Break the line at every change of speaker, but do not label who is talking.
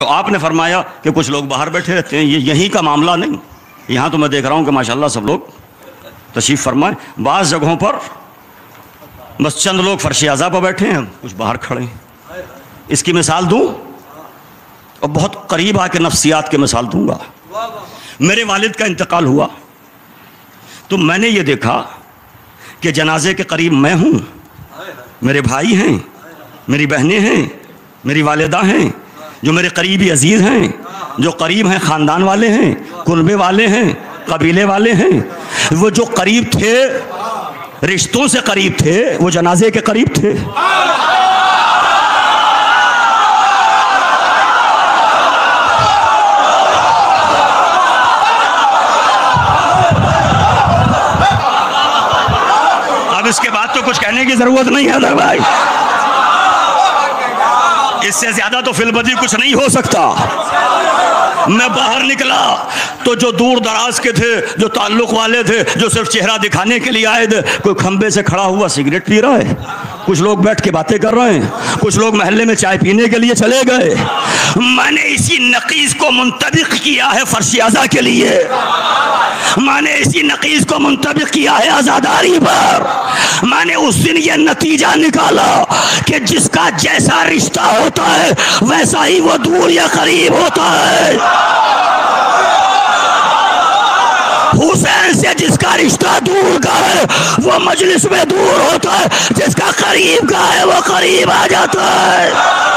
तो आपने फरमाया कि कुछ लोग बाहर बैठे रहते हैं, ये यहीं का मामला नहीं। यहाँ तो मैं देख रहा हूँ कि माशाल्लाह सब लोग तशीफ फरमाए। बाज़ जगहों पर बस चंद लोग फर्श अज़ा पर बैठे हैं, कुछ बाहर खड़े हैं। इसकी मिसाल दूँ, और बहुत करीब आके नफ्सियात की मिसाल दूँगा। मेरे वालिद का इंतकाल हुआ। तो मैंने ये देखा कि जनाजे के करीब मैं हूँ। मेरे भाई हैं, मेरी बहनें हैं, मेरी वालदा हैं जो मेरे करीबी अज़ीज़ हैं, जो करीब हैं, ख़ानदान वाले हैं कुनबे वाले हैं, कबीले वाले हैं, वो जो करीब थे, रिश्तों से करीब थे, वो जनाजे के करीब थे। अब इसके बाद तो कुछ कहने की ज़रूरत नहीं है, अदर भाई। इससे ज़्यादा तो फिलबदी कुछ नहीं हो सकता। मैं बाहर निकला तो जो दूर दराज के थे, जो ताल्लुक वाले थे, जो सिर्फ़ चेहरा दिखाने के लिए आए थे, कोई खंबे से खड़ा हुआ सिगरेट पी रहा है? कुछ लोग बैठ के बातें कर रहे हैं। कुछ लोग महल्ले में चाय पीने के लिए चले गए। मैंने इसी नकीस को मुंतबिक किया है फर्शियाजा के लिए। मैंने इसी नकीस को मुंतबिक किया है आज़ादारी पर। मैंने उस दिन ये नतीजा निकाला कि जिसका जैसा रिश्ता होता है, वैसा ही वो दूर या करीब होता है। हुसैन से जिसका रिश्ता दूर का है, वो मजलिस में दूर होता है, जिसका करीब का है, वो करीब आ जाता है।